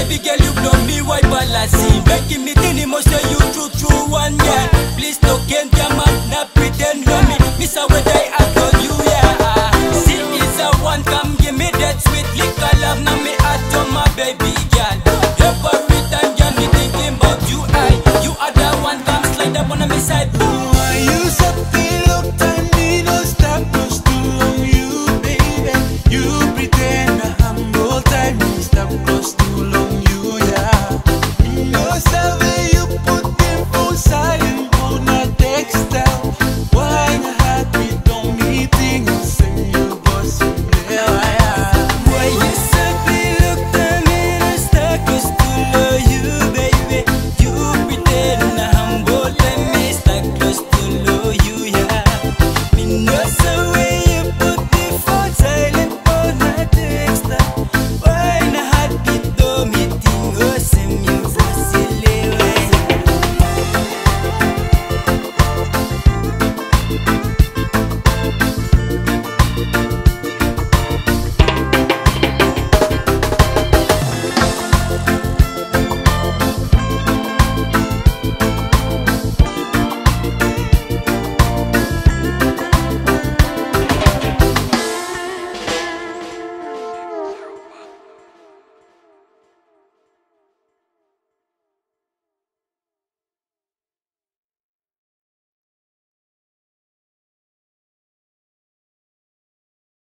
Baby girl, you blow me white balancing Making me thin emotion, you true, true one, yeah. Please don't can't come not pretend, on me. Miss a way I act you, yeah. See, is a one, come give me that sweet liquor love. Now me out to my baby girl.